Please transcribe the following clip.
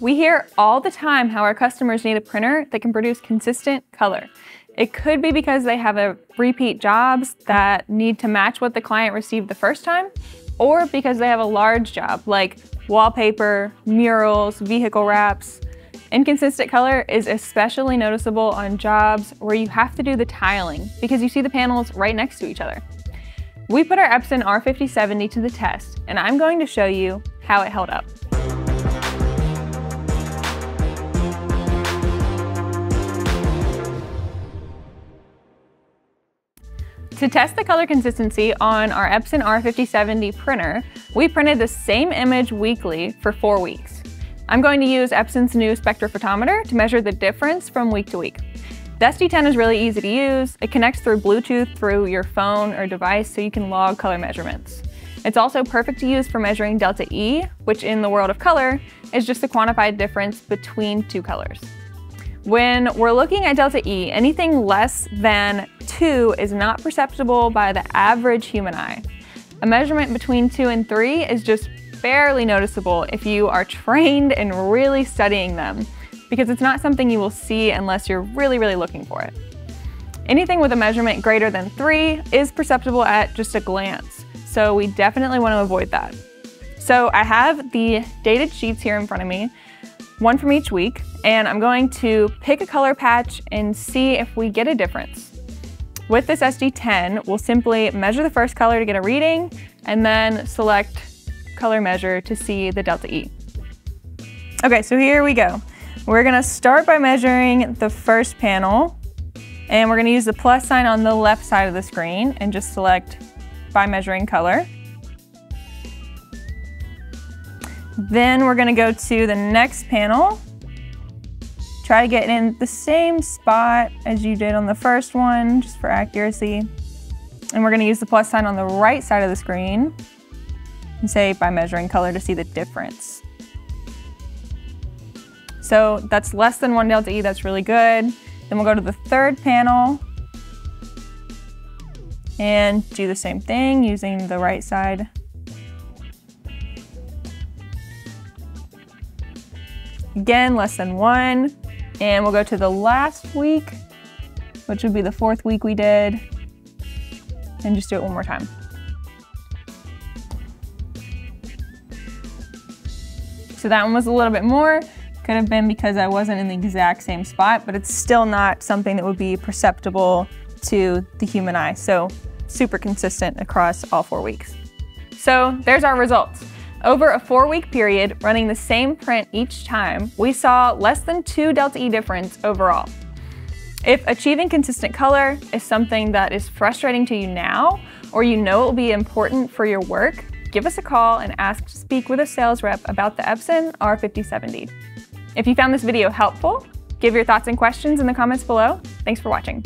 We hear all the time how our customers need a printer that can produce consistent color. It could be because they have a repeat jobs that need to match what the client received the first time, or because they have a large job like wallpaper, murals, vehicle wraps. Inconsistent color is especially noticeable on jobs where you have to do the tiling because you see the panels right next to each other. We put our Epson R5070 to the test and I'm going to show you how it held up. To test the color consistency on our Epson R5070 printer, we printed the same image weekly for four weeks. I'm going to use Epson's new spectrophotometer to measure the difference from week to week. The SD10 is really easy to use. It connects through Bluetooth through your phone or device so you can log color measurements. It's also perfect to use for measuring delta E, which in the world of color is just the quantified difference between two colors. When we're looking at delta E, anything less than 2 is not perceptible by the average human eye. A measurement between 2 and 3 is just barely noticeable if you are trained and really studying them, because it's not something you will see unless you're really, really looking for it. Anything with a measurement greater than 3 is perceptible at just a glance, so we definitely want to avoid that. So I have the dated sheets here in front of me, one from each week, and I'm going to pick a color patch and see if we get a difference. With this SD10, we'll simply measure the first color to get a reading and then select color measure to see the delta E. Okay, so here we go. We're gonna start by measuring the first panel and we're gonna use the plus sign on the left side of the screen and just select by measuring color. Then we're gonna go to the next panel Try to get in the same spot as you did on the first one, just for accuracy. And we're gonna use the plus sign on the right side of the screen and say by measuring color to see the difference. So that's less than one delta E, that's really good. Then we'll go to the third panel and do the same thing using the right side. Again, less than one. And we'll go to the last week, which would be the fourth week we did, and just do it one more time. So that one was a little bit more. Could have been because I wasn't in the exact same spot, but it's still not something that would be perceptible to the human eye. So super consistent across all four weeks. So there's our results. Over a four week period, running the same print each time, we saw less than two delta E difference overall. If achieving consistent color is something that is frustrating to you now, or you know it will be important for your work, give us a call and ask to speak with a sales rep about the Epson R5070. If you found this video helpful, give your thoughts and questions in the comments below. Thanks for watching.